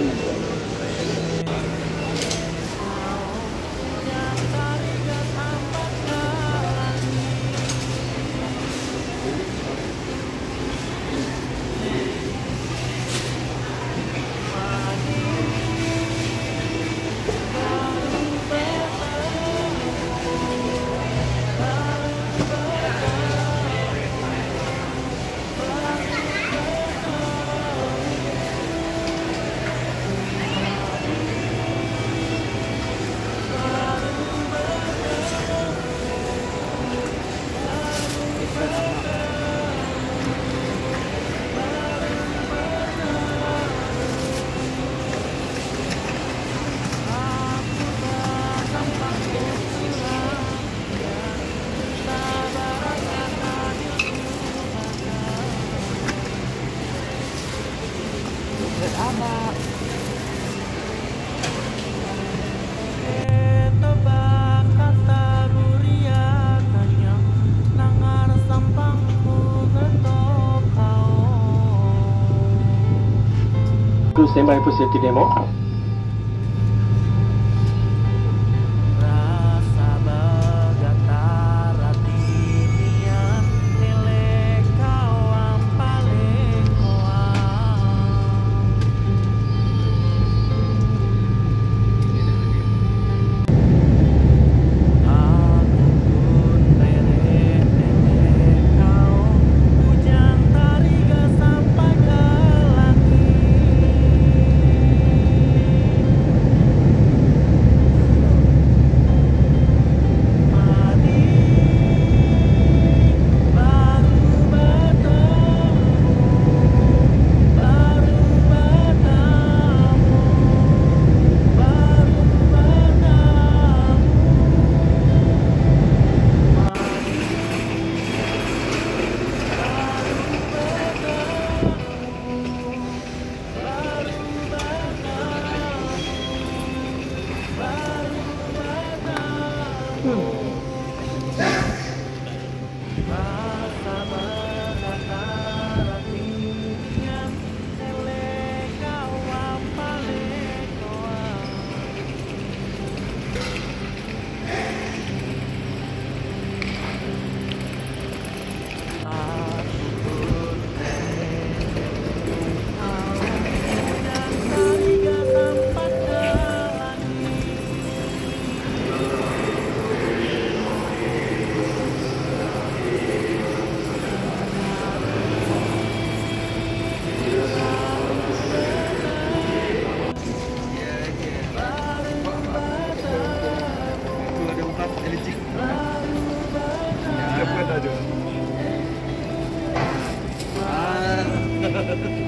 luôn 先輩プシェキでも Rasa Yeah.